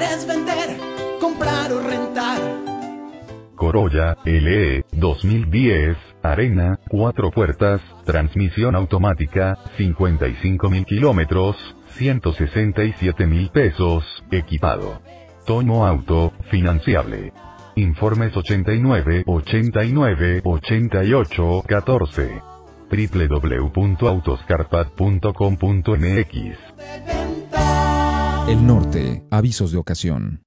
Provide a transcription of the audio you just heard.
quieres vender, comprar o rentar. Corolla, LE, 2010, Arena, 4 puertas, transmisión automática, 55 mil kilómetros, 167 mil pesos, equipado. Tomo Auto, financiable. Informes 89 89 88 14 www.autoscarpat.com.mx El norte, avisos de ocasión.